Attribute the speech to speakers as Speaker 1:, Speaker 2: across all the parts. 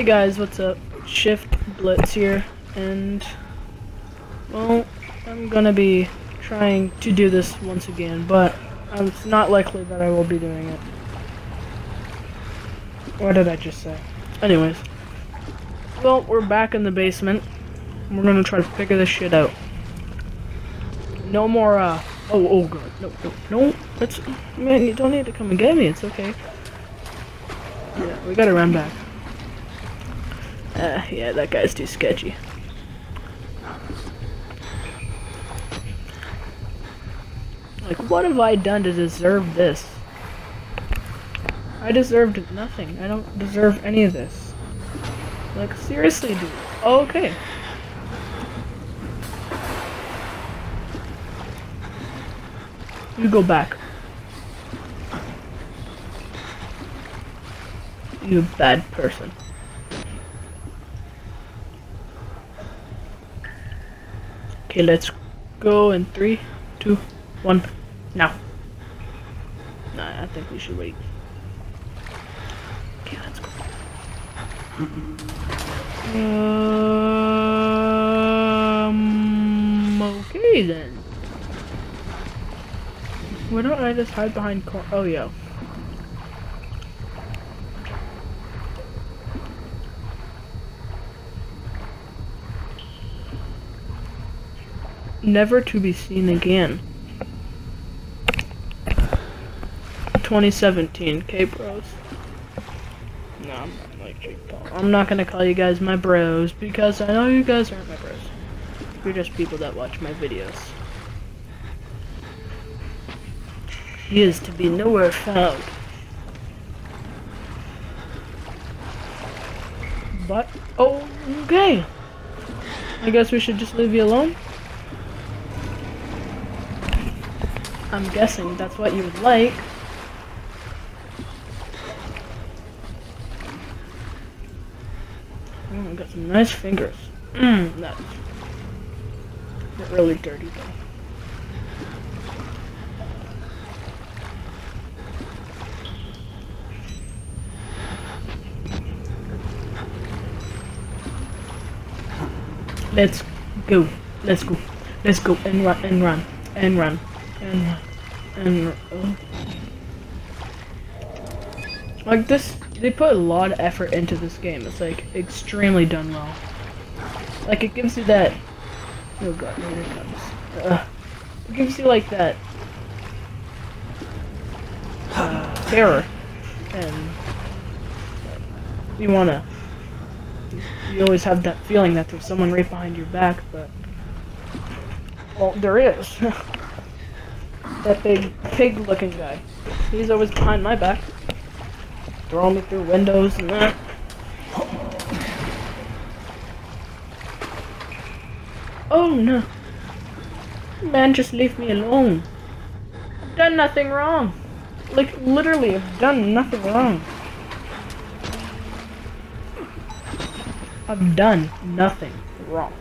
Speaker 1: Hey guys, what's up? Shift Blitz here, and well, I'm gonna be trying to do this once again, but it's not likely that I will be doing it. What did I just say? Anyways, well, we're back in the basement. We're gonna try to figure this shit out. No more, uh, oh, oh god, no, no, no, that's, man, you don't need to come and get me, it's okay. Yeah, we gotta run back. Uh, yeah, that guy's too sketchy. Like, what have I done to deserve this? I deserved nothing. I don't deserve any of this. Like, seriously, dude. Oh, okay. You go back. You bad person. Okay, let's go in three, two, one, now. Nah, I think we should wait. Okay, let's go. Um, okay then. Why don't I just hide behind cor- Oh, yeah. Never to be seen again. 2017, K Bros. No, I'm not like Jake Paul. I'm not gonna call you guys my bros because I know you guys aren't my bros. You're just people that watch my videos. He is to be nowhere found. But, oh, okay. I guess we should just leave you alone. I'm guessing that's what you would like. Oh, I got some nice fingers. Mmm, that's really dirty though. Let's go. Let's go. Let's go and run and run and run and and run. Oh. Like this, they put a lot of effort into this game. It's like extremely done well. Like it gives you that. Oh god, here it comes. Uh, it gives you like that uh, terror, and you wanna you always have that feeling that there's someone right behind your back, but well, there is. that big pig-looking guy. He's always behind my back, throwing me through windows and that. Oh no! Man, just leave me alone. I've done nothing wrong. Like literally, I've done nothing wrong. I've done nothing wrong.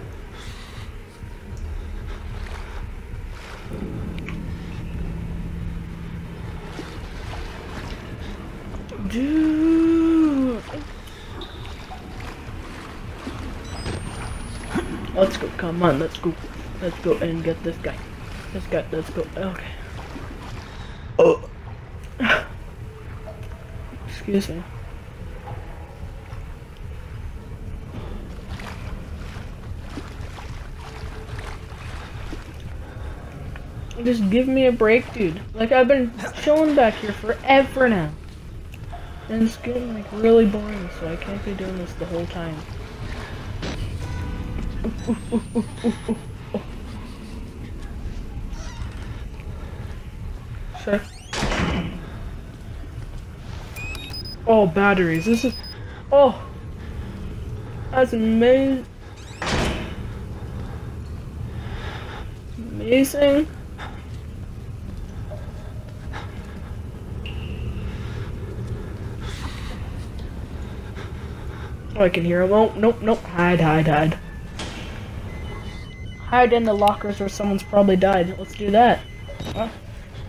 Speaker 1: Dude. Let's go, come on, let's go. Let's go and get this guy. This guy, let's go. Okay. Oh. Excuse me. Just give me a break, dude. Like, I've been chilling back here forever now. And it's getting, like, really boring, so I can't be doing this the whole time. Sure. Oh, batteries. This is... Oh! That's amazing. Amazing. Oh, I can hear him. Oh, nope, nope. Hide, hide, hide. Hide in the lockers where someone's probably died. Let's do that.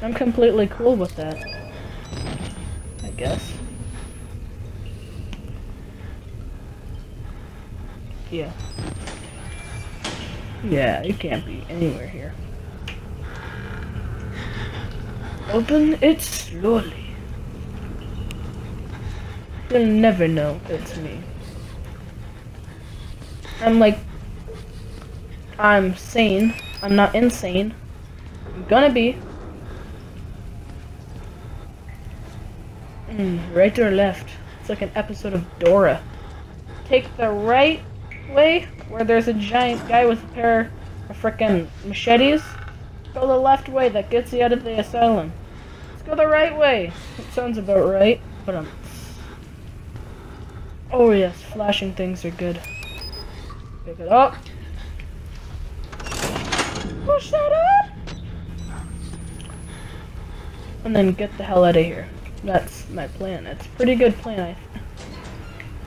Speaker 1: I'm completely cool with that. I guess. Yeah. Yeah, you can't be anywhere here. Open it slowly. You'll never know it's me. I'm like, I'm sane. I'm not insane. I'm gonna be. Mm, right or left? It's like an episode of Dora. Take the right way, where there's a giant guy with a pair of frickin' machetes. Go the left way, that gets you out of the asylum. Let's go the right way. It sounds about right, but um. Oh yes, flashing things are good. Pick it up. Push that up! And then get the hell out of here. That's my plan. It's a pretty good plan, I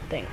Speaker 1: think.